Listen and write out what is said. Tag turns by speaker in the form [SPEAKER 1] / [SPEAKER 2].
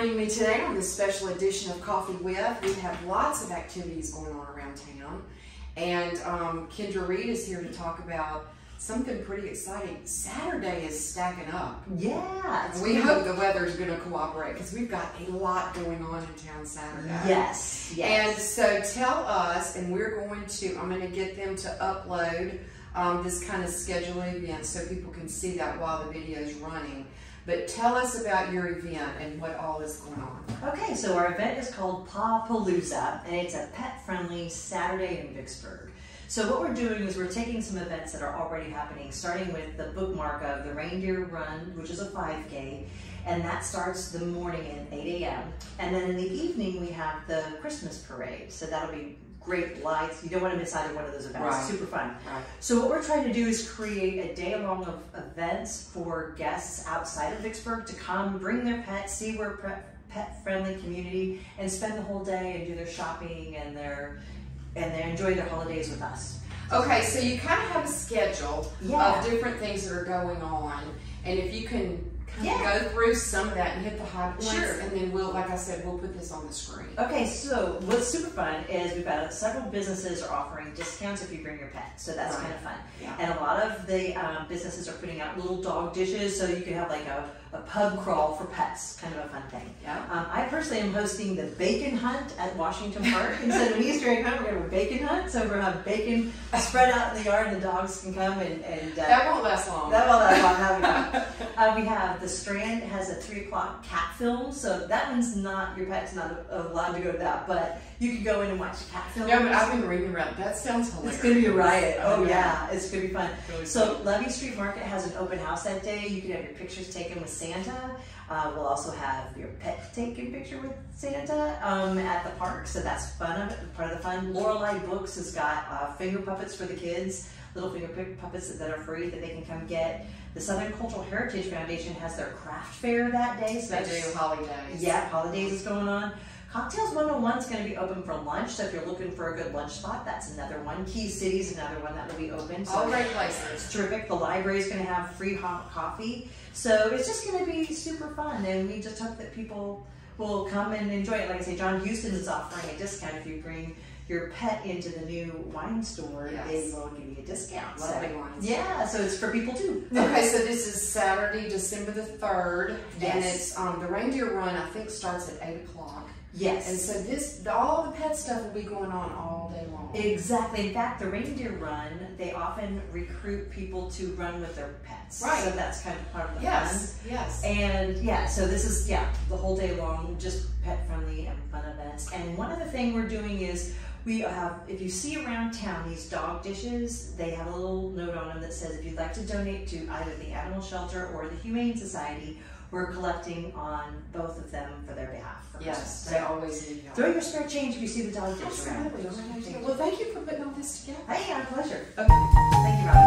[SPEAKER 1] joining me today on this special edition of Coffee With. We have lots of activities going on around town. And um, Kendra Reed is here to talk about something pretty exciting. Saturday is stacking up.
[SPEAKER 2] Yeah.
[SPEAKER 1] We hope the weather is going to cooperate because we've got a lot going on in town Saturday.
[SPEAKER 2] Yes. Yes.
[SPEAKER 1] And so tell us, and we're going to, I'm going to get them to upload um, this kind of schedule event so people can see that while the video is running. But tell us about your event and what all is going on.
[SPEAKER 2] Okay, so our event is called Pawpalooza, and it's a pet-friendly Saturday in Vicksburg. So what we're doing is we're taking some events that are already happening, starting with the bookmark of the Reindeer Run, which is a 5K, and that starts the morning at 8 a.m. And then in the evening, we have the Christmas parade. So that'll be great lights. You don't want to miss either one of those events.
[SPEAKER 1] Right.
[SPEAKER 2] Super fun.
[SPEAKER 1] Right.
[SPEAKER 2] So what we're trying to do is create a day long of events for guests outside of Vicksburg to come, bring their pets, see we're a pet friendly community, and spend the whole day and do their shopping and their and they enjoy their holidays with us.
[SPEAKER 1] Okay, so you kind of have a schedule
[SPEAKER 2] Yeah.
[SPEAKER 1] of different things that are going on, and if you can kind
[SPEAKER 2] Yeah.
[SPEAKER 1] of go through some of that and hit the high points,
[SPEAKER 2] Sure.
[SPEAKER 1] and then we'll, like I said, we'll put this on the screen.
[SPEAKER 2] Okay, so what's super fun is we've got several businesses are offering discounts if you bring your pet, so that's
[SPEAKER 1] Right.
[SPEAKER 2] kind of fun.
[SPEAKER 1] Yeah.
[SPEAKER 2] And a lot of the um, businesses are putting out little dog dishes, so you can have like a, a pub crawl for pets, kind of a fun thing.
[SPEAKER 1] Yeah.
[SPEAKER 2] Um, I personally am hosting the bacon hunt at Washington Park. Instead of an Easter egg hunt, we're going to have a bacon hunt. So we're going to have bacon spread out in the yard, and the dogs can come and, and uh,
[SPEAKER 1] That won't last long.
[SPEAKER 2] that won't last long. That'll be fun. Uh, we have the Strand has a three o'clock cat film, so that one's not your pet's not allowed to go to that, but you can go in and watch cat film.
[SPEAKER 1] Yeah, but I've been reading about That sounds hilarious.
[SPEAKER 2] It's gonna be a riot. Oh
[SPEAKER 1] Oh,
[SPEAKER 2] yeah, it's gonna be fun.
[SPEAKER 1] Really
[SPEAKER 2] So Levee Street Market has an open house that day. You can have your pictures taken with Santa. Uh, we'll also have your pet take a picture with Santa um, at the park, so that's fun of it, part of the fun. Lorelei Books has got uh, finger puppets for the kids, little finger puppets that are free that they can come get. The Southern Cultural Heritage Foundation has their craft fair that day, so
[SPEAKER 1] They do holidays.
[SPEAKER 2] yeah, holidays is going on. Cocktails 101 is going to be open for lunch, so if you're looking for a good lunch spot, that's another one. Key City is another one that will be open. So
[SPEAKER 1] All great
[SPEAKER 2] it's
[SPEAKER 1] places.
[SPEAKER 2] terrific. The library is going to have free hot coffee, so it's just going to be super fun, and we just hope that people will come and enjoy it. Like I say, John Houston is offering a discount if you bring your pet into the new wine store.
[SPEAKER 1] Yes.
[SPEAKER 2] They will give you a discount. So-
[SPEAKER 1] Lovely ones.
[SPEAKER 2] Yeah, so it's for people too.
[SPEAKER 1] Okay, so this is Saturday, December the 3rd, and it's um, the reindeer run, I think, starts at 8 o'clock.
[SPEAKER 2] Yes.
[SPEAKER 1] And so this, all the pet stuff will be going on all day long.
[SPEAKER 2] Exactly. In fact, the reindeer run, they often recruit people to run with their pets.
[SPEAKER 1] Right.
[SPEAKER 2] So that's kind of part of the
[SPEAKER 1] yes, yes.
[SPEAKER 2] fun. And yeah, so this is, yeah, the whole day long, just pet friendly and fun events. And one other thing we're doing is we have, if you see around town these dog dishes, they have a little note on them that says if you'd like to donate to either the animal shelter or the Humane Society, we're collecting on both of them for their behalf. for
[SPEAKER 1] yes,
[SPEAKER 2] Christmas.
[SPEAKER 1] they always need help.
[SPEAKER 2] Throw your spare change if you see the dog dish around.
[SPEAKER 1] Absolutely. Well, thank you for putting all this together.
[SPEAKER 2] Hey, our pleasure.
[SPEAKER 1] Okay.
[SPEAKER 2] Thank you, Robyn.